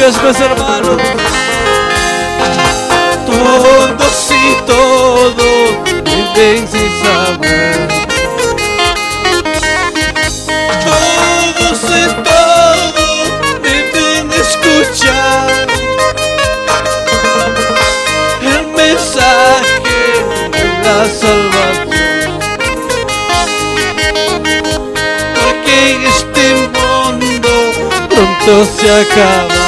Así es, mis hermanos. Todos y todos viven sin saber. Todos y todos deben escuchar el mensaje de la salvación. Porque este mundo pronto se acaba.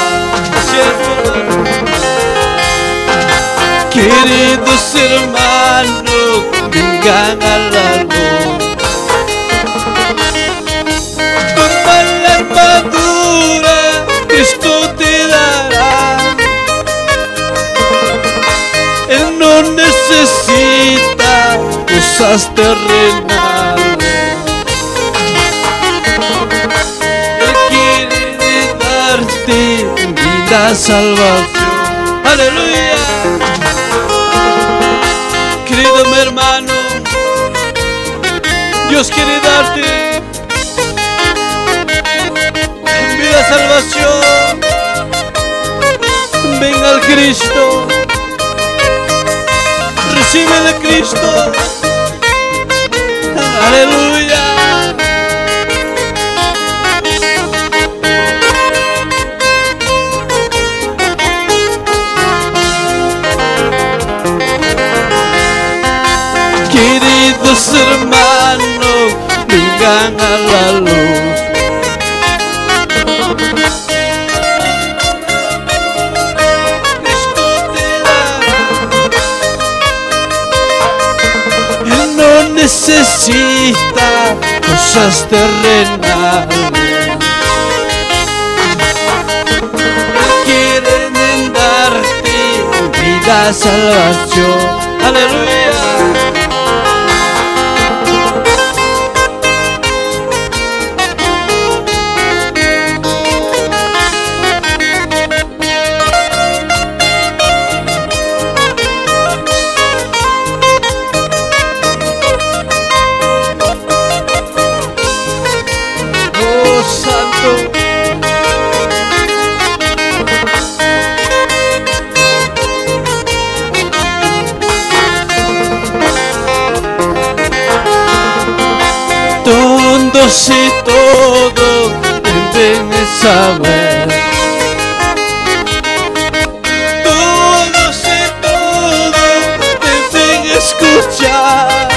Queridos hermanos, vengan a la luz. Toma la armadura, Cristo te dará. Él no necesita cosas terrenales. Él quiere darte vida, salvación. Aleluya. Querido mi hermano, Dios quiere darte vida, salvación. Ven al Cristo, recibe de Cristo. Aleluya. Queridos hermanos, vengan a la luz. Él no necesita cosas terrenales. Él quiere darte vida, salvación. Todos deben saber. Todos y todos deben escuchar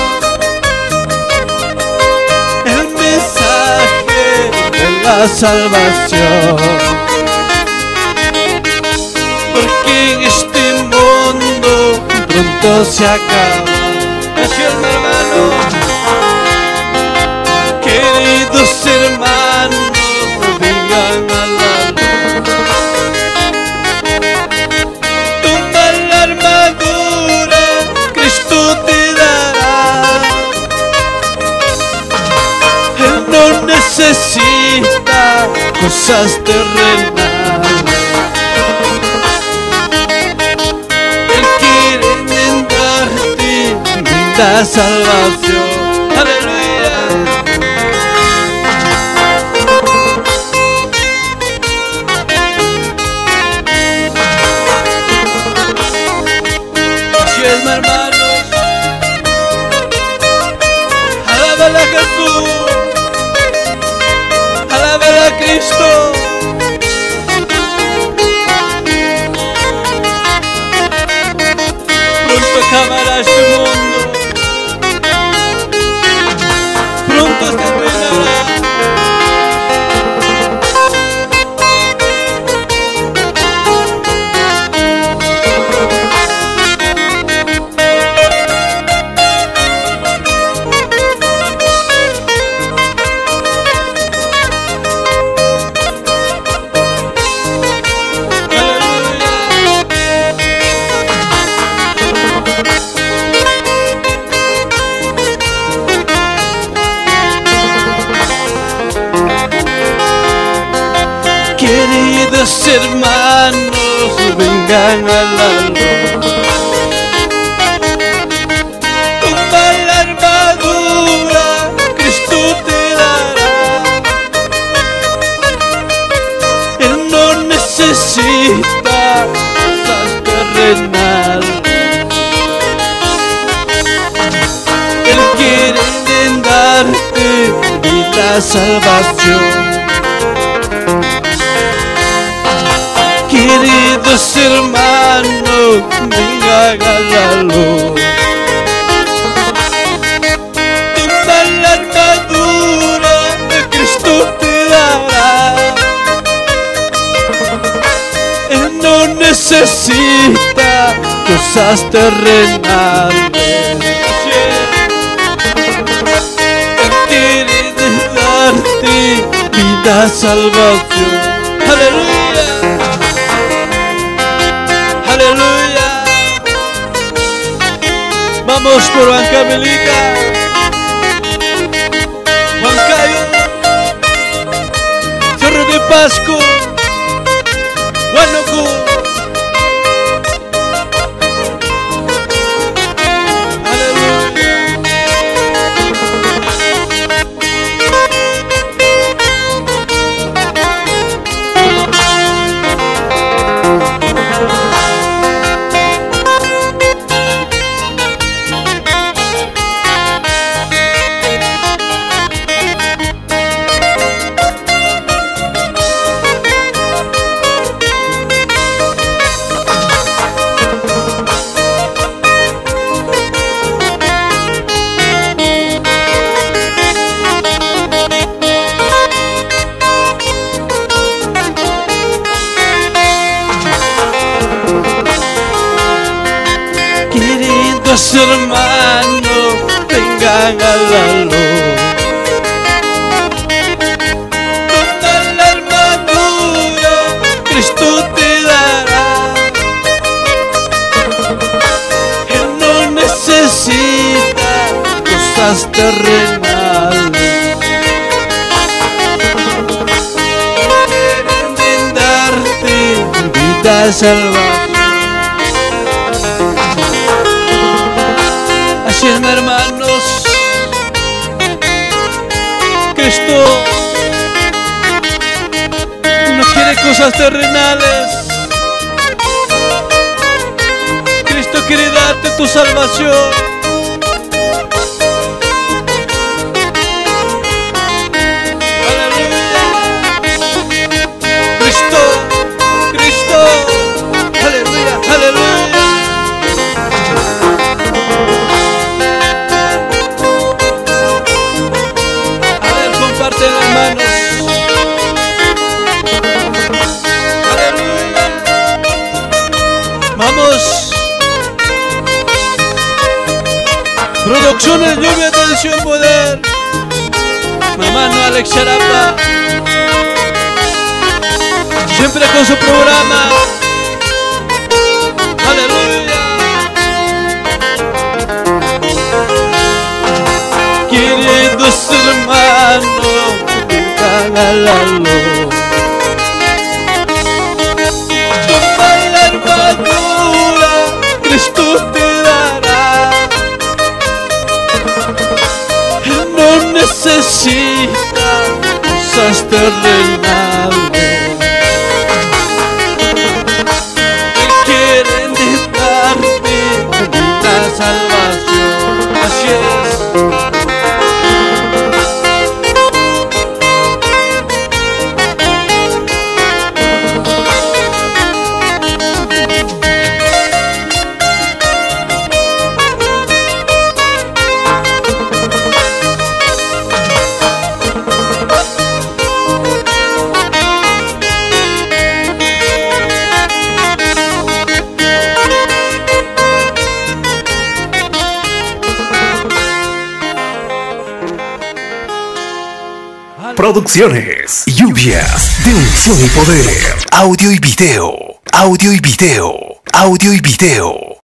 el mensaje de la salvación. Porque en este mundo pronto se acaba. Cosas terrenales. Él quiere darte vida, salvación. Hermanos. Alábala a Jesús. A Cristo. Pronto acabará este mundo. Vengan a la armadura, Cristo te dará. Él no necesita cosas terrenales. Él quiere darte vida, salvación. Queridos hermanos, venga, hágalo. Toma la armadura de Cristo te dará. Él no necesita cosas terrenales. Él quiere darte vida, salvación. Vamos por Huancavelica. Huancayo. Cerro de Pasco. A la luz. Toda la armadura Cristo te dará. Él no necesita cosas terrenales. Vida salvación. Así es, cosas terrenales. Cristo quiere darte tu salvación. Producciones Lluvia Atención Poder. Mamá no Alex Charapa. Siempre con su programa. Aleluya. Queridos hermanos, vengan a la necesita cosas terrenales. Él Producciones, lluvias de unción y poder, audio y video, audio y video, audio y video.